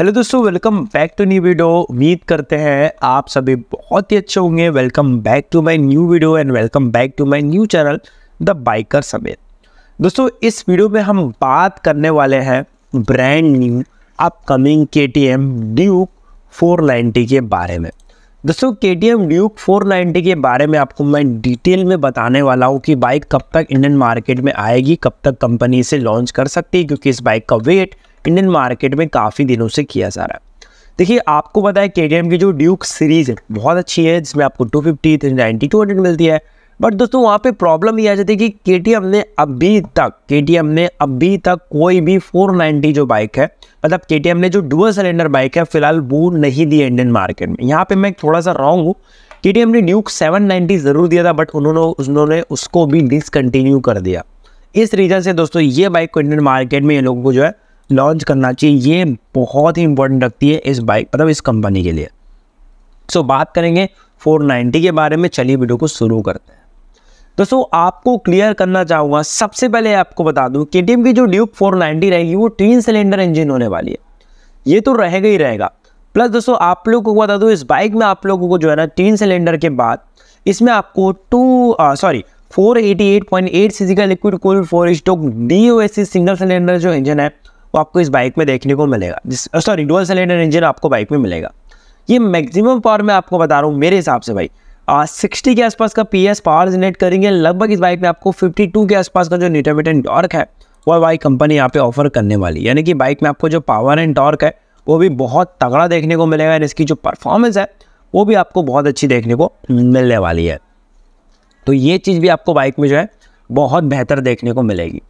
Hello दोस्तों welcome back to new video उम्मीद करते हैं आप सभी बहुत ही अच्छे होंगे। Welcome back to my new video and welcome back to my new channel the biker समेत दोस्तों, इस वीडियो में हम बात करने वाले हैं brand new upcoming K T M Duke four के बारे में। दोस्तों के टी एम ड्यूक फोर के बारे में आपको मैं डिटेल में बताने वाला हूँ कि बाइक कब तक इंडियन मार्केट में आएगी, कब तक कंपनी इसे लॉन्च कर सकती है, क्योंकि इस बाइक का वेट इंडियन मार्केट में काफ़ी दिनों से किया जा रहा है। देखिए, आपको पता है के की जो ड्यूक सीरीज़ है, बहुत अच्छी है, जिसमें आपको two fifty three ninety two hundred मिलती है। बट दोस्तों, वहाँ पे प्रॉब्लम ये आ जाती है कि के ने अभी तक के ने अभी तक कोई भी 490 जो बाइक है मतलब के ने जो डुअल सिलेंडर बाइक है, फ़िलहाल वो नहीं दी इंडियन मार्केट में। यहाँ पे मैं थोड़ा सा रॉन्ग हूँ। के ने ड्यूक 790 ज़रूर दिया था बट उन्होंने उन्होंने उसको भी डिसकंटिन्यू कर दिया। इस रीज़न से दोस्तों, ये बाइक को इंडियन मार्केट में ये लोगों को जो है लॉन्च करना चाहिए ये बहुत ही इंपॉर्टेंट रखती है इस बाइक मतलब इस कंपनी के लिए। सो so, बात करेंगे 490 के बारे में चलिए वीडियो को शुरू करते हैं। दोस्तों आपको क्लियर करना चाहूँगा सबसे पहले आपको बता दूँ के की जो ड्यूक 490 रहेगी वो तीन सिलेंडर इंजन होने वाली है। ये तो रहेगा ही रहेगा। प्लस दोस्तों आप लोगों को बता दूँ इस बाइक में आप लोगों को जो है ना तीन सिलेंडर के बाद इसमें आपको टू सॉरी 488.8 सीसी का liquid cool four stroke D single cylinder जो इंजन है वो आपको इस बाइक में देखने को मिलेगा। जिस सॉरी डुअल सिलेंडर इंजन आपको बाइक में मिलेगा। ये मैक्सिमम पावर मैं आपको बता रहा हूँ, मेरे हिसाब से भाई। सिक्सटी के आसपास का पी एस पावर जनरेट करेंगे, लगभग इस बाइक में आपको फिफ्टी टू के आसपास का जो नीटरमीट टॉर्क है, वो बाइक कंपनी यहाँ पे ऑफ़र करने वाली यानी कि बाइक में आपको जो पावर एंड टॉर्क है, वो भी बहुत तगड़ा देखने को मिलेगा और इसकी जो परफॉर्मेंस है, वो भी आपको बहुत अच्छी देखने को मिलने वाली है। तो ये चीज़ भी आपको बाइक में जो है, बहुत बेहतर देखने को मिलेगी।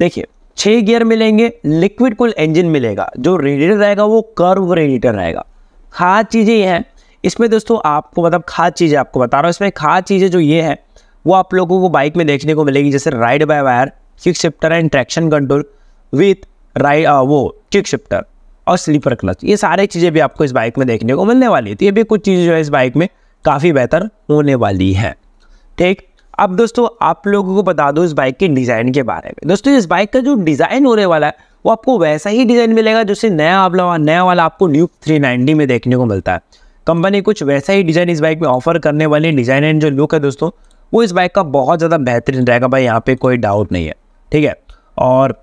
देखिए छः गियर मिलेंगे, लिक्विड कुल इंजन मिलेगा। जो रेडिएटर रहेगा, वो कर्व रेडिएटर रहेगा। खास चीज़ें ये हैं। इसमें दोस्तों आपको मतलब खास चीज़ें आपको बता रहा हूँ। इसमें खास चीज़ें जो ये है, वो आप लोगों को बाइक में देखने को मिलेगी। जैसे ride by wire quick shifter and traction control with ride वो किक शिफ्टर और स्लीपर क्लच ये सारी चीज़ें भी आपको इस बाइक में देखने को मिलने वाली है। तो ये भी कुछ चीज़ें जो है इस बाइक में काफ़ी बेहतर होने वाली है। ठीक? अब दोस्तों, आप लोगों को बता दो इस बाइक के डिज़ाइन के बारे में। दोस्तों, इस बाइक का जो डिज़ाइन होने वाला है, वो आपको वैसा ही डिज़ाइन मिलेगा जैसे नया वाला नया वाला आपको न्यू 390 में देखने को मिलता है। कंपनी कुछ वैसा ही डिज़ाइन इस बाइक में ऑफ़र करने वाली डिज़ाइन एंड जो लुक है दोस्तों, वो इस बाइक का बहुत ज़्यादा बेहतरीन रहेगा भाई, यहाँ पर कोई डाउट नहीं है, ठीक है? और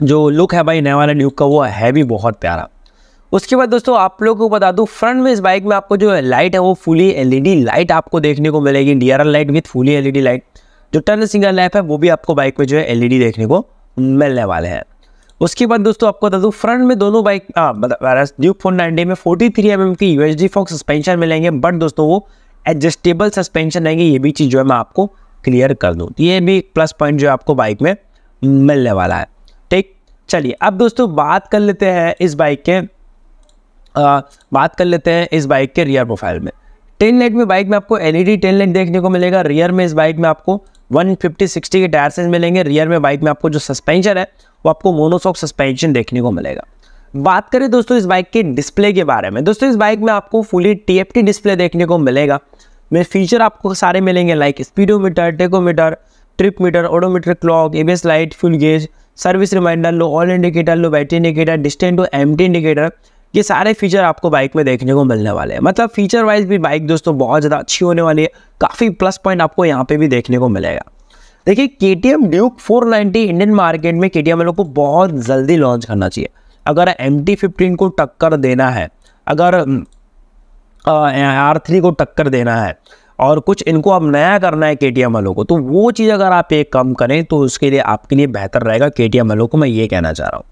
जो लुक है भाई, नया वाला न्यूक का, वो है भी बहुत प्यारा। उसके बाद दोस्तों आप लोगों को बता दूँ फ्रंट में इस बाइक में आपको जो लाइट है वो फुली एलईडी लाइट आपको देखने को मिलेगी। DRL light with fully LED light जो टर्न सिंगल लैप है, वो भी आपको बाइक में जो है एलईडी देखने को मिलने वाले हैं। उसके बाद दोस्तों आपको बता दूँ फ्रंट में दोनों बाइक ड्यूक फोर नाइनटी में फोर्टी थ्री एम एम की U H D forks suspension मिलेंगे बट दोस्तों वो एडजस्टेबल सस्पेंशन रहेंगे, ये भी चीज़ जो है मैं आपको क्लियर कर दूँ। तो ये भी प्लस पॉइंट जो आपको बाइक में मिलने वाला है। ठीक, चलिए, अब दोस्तों बात कर लेते हैं इस बाइक के आ, बात कर लेते हैं इस बाइक के रियर प्रोफ़ाइल में। टेन लाइट में बाइक में आपको एलईडी टेन लाइट देखने को मिलेगा। रियर में इस बाइक में आपको 150 60 के टायर साइज़ मिलेंगे। रियर में बाइक में आपको जो सस्पेंशन है वो आपको मोनोसॉक सस्पेंशन देखने को मिलेगा। बात करें दोस्तों इस बाइक के डिस्प्ले के बारे में। दोस्तों इस बाइक में आपको फुली टी डिस्प्ले देखने को मिलेगा। में फीचर आपको सारे मिलेंगे like speedometer tachometer trip meter odometer clock ABS light fuel gauge service reminder low oil indicator low battery indicator distance to empty indicator ये सारे फीचर आपको बाइक में देखने को मिलने वाले हैं। मतलब फीचर वाइज भी बाइक दोस्तों बहुत ज़्यादा अच्छी होने वाली है। काफ़ी प्लस पॉइंट आपको यहाँ पे भी देखने को मिलेगा। देखिए K T M Duke for Indian market में के टी एम को बहुत जल्दी लॉन्च करना चाहिए। अगर एम टी फिफ्टीन को टक्कर देना है, अगर आर थ्री को टक्कर देना है, और कुछ इनको अब नया करना है के टी एम वालों को तो वो चीज़ अगर आप एक कम करें तो उसके लिए आपके लिए बेहतर रहेगा। के टी एम वालों को मैं ये कहना चाह रहा हूँ।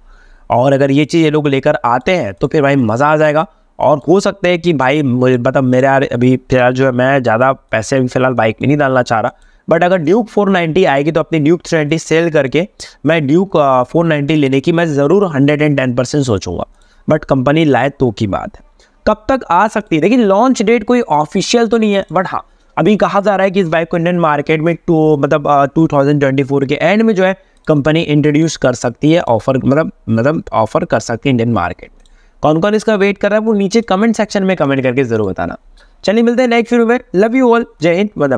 और अगर ये चीज़ ये लोग लेकर आते हैं तो फिर भाई मज़ा आ जाएगा। और हो सकता है कि भाई मतलब मेरे यार अभी फ़िलहाल जो है, मैं ज़्यादा पैसे फ़िलहाल बाइक में नहीं डालना चाह रहा। बट अगर ड्यूक 490 आएगी तो अपनी ड्यूक 390 सेल करके मैं ड्यूक 490 लेने की मैं ज़रूर 110 परसेंट सोचूँगा। बट कंपनी लाए तो की बात है। कब तक आ सकती है? लेकिन लॉन्च डेट कोई ऑफिशियल तो नहीं है बट हाँ अभी कहा जा रहा है कि इस बाइक को इंडियन मार्केट में टू मतलब टू थाउज़ेंड के एंड में जो है कंपनी इंट्रोड्यूस कर सकती है ऑफ़र मतलब मतलब ऑफ़र कर सकती है इंडियन मार्केट कौन कौन इसका वेट कर रहा है, वो नीचे कमेंट सेक्शन में कमेंट करके ज़रूर बताना। चलिए मिलते हैं नेक्स्ट वीडियो में। लव यू ऑल जय हिंद, वंदे